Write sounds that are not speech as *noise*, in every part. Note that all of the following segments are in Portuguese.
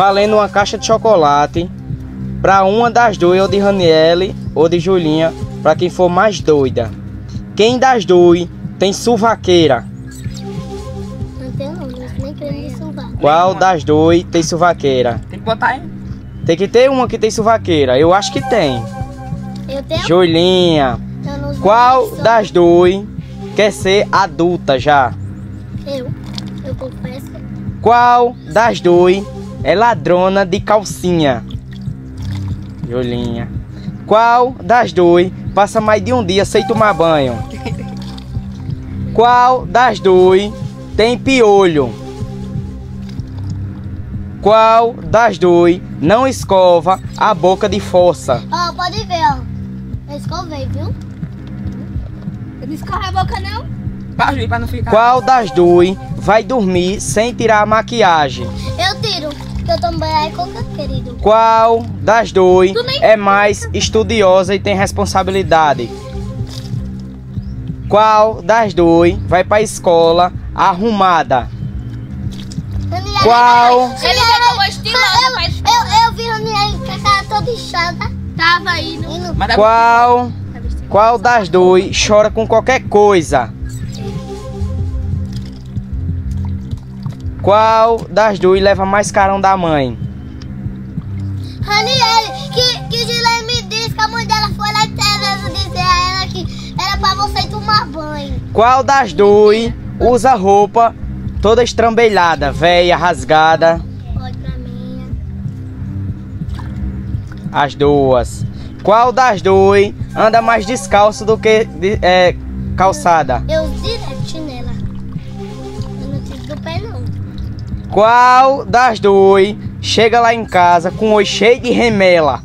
valendo uma caixa de chocolate para uma das duas, ou de Raniele ou de Julinha, para quem for mais doida. Quem das duas tem suvaqueira? Não tem não, não nem creme de. Qual das duas tem suvaqueira? Tem que botar aí. Tem que ter uma que tem suvaqueira. Eu acho que tem. Eu tenho... Julinha, qual das duas quer ser adulta já? Eu. Eu confesso. Qual das duas é ladrona de calcinha? Julinha. Qual das duas passa mais de um dia sem tomar banho? Qual das duas tem piolho? Qual das duas não escova a boca de fossa? Ó, pode ver, ó. Eu escovei, viu? Eu não escorre a boca, não. Pra, pra não ficar. Qual das duas vai dormir sem tirar a maquiagem? Eu eu tomo banho aí coca, querido. Qual das duas é mais estudiosa e tem responsabilidade? Qual das duas vai pra escola arrumada? Qual? Ele pegou o estiloso, mas Eu, eu vi Ranieri com a cara toda inchada. tava indo. Qual? Qual das duas chora com qualquer coisa? Qual das duas leva mais carão da mãe? Ranieri, que, que Gilene me disse que a mãe dela foi lá em Tereza dizer a ela que era pra você tomar banho. Qual das duas usa roupa toda estrambelhada, velha, rasgada? Pode pra mim. As duas. Qual das duas anda mais descalço do que de- é, calçada? Eu Qual das duas chega lá em casa com o olho cheio de remela?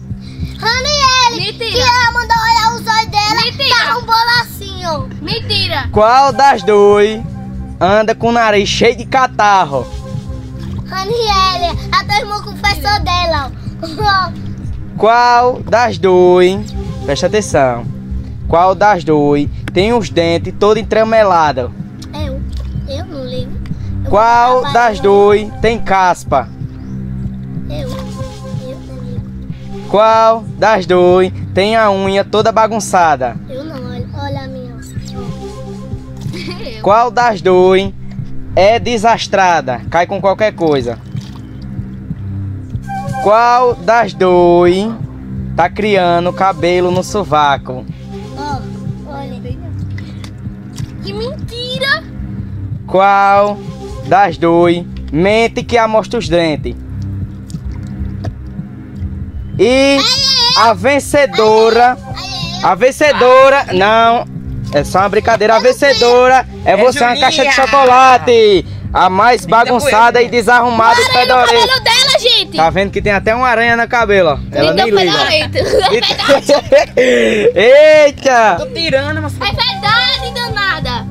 Ranieri, que ela mandou olhar os olhos dela. Mentira. Tava um bolacinho. Mentira. Qual das duas anda com o nariz cheio de catarro? Ranieri, a tua irmã confessou dela. *laughs* Qual das duas, presta atenção, qual das duas tem os dentes todo entremelados? Qual das duas tem caspa? Eu. Qual das duas tem a unha toda bagunçada? Eu não, olha, olha a minha. *laughs* Qual das duas é desastrada? Cai com qualquer coisa. Qual das duas tá criando cabelo no sovaco? Ó, olha. Que mentira. Qual das duas mente que amostra os dentes? E a vencedora, a vencedora, não, é só uma brincadeira. A vencedora é É você uma caixa de chocolate, a mais bagunçada e desarrumada do cabelo dela, gente. Tá vendo que tem até uma aranha no cabelo, ó. Ela nem liga. na. *laughs* *laughs* Eita! Tô tirando, mas. É verdade, danada.